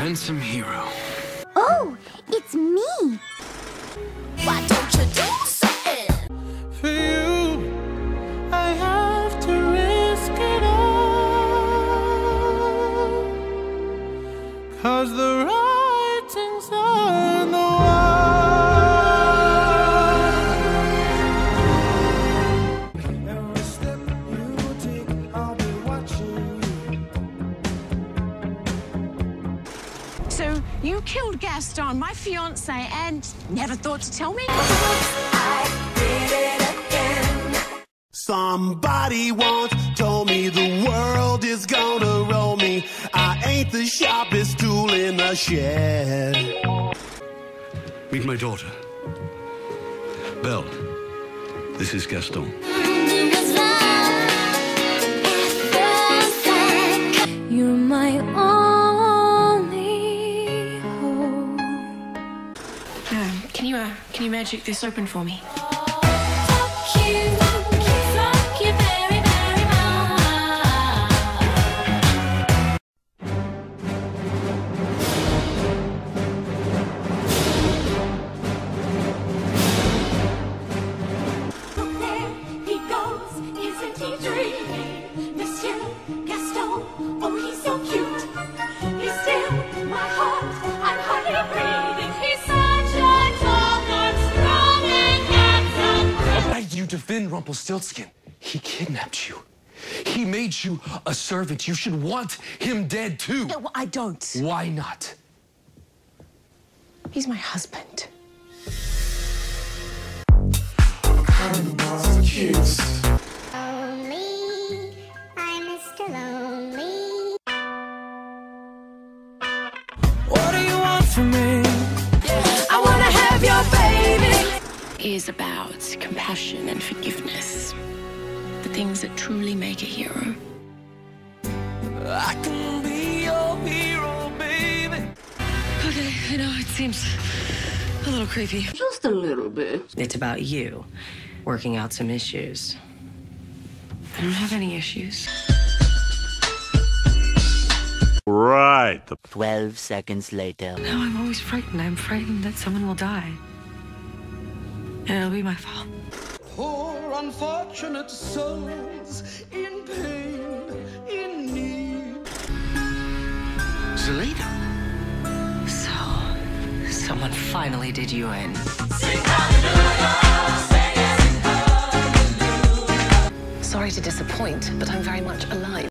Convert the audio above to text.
handsome hero. Oh, it's me. Why don't you do something? For you, I have to risk it all. Cause the you killed Gaston, my fiance, and never thought to tell me? Somebody once told me the world is gonna roll me. I ain't the sharpest tool in the shed. Meet my daughter. Belle, this is Gaston. Can you, uh, can you magic this open for me? Fuck defend Rumpelstiltskin? He kidnapped you. He made you a servant. You should want him dead too. No, I don't. Why not? He's my husband. Is about compassion and forgiveness. The things that truly make a hero. I can be your hero, baby. Okay, I know it seems a little creepy. Just a little bit. It's about you working out some issues. I don't have any issues. Right. 12 seconds later. No, I'm always frightened. I'm frightened that someone will die. And it'll be my fault. Poor unfortunate souls in pain, in need. Zelena. So, someone finally did you in. Sorry to disappoint, but I'm very much alive.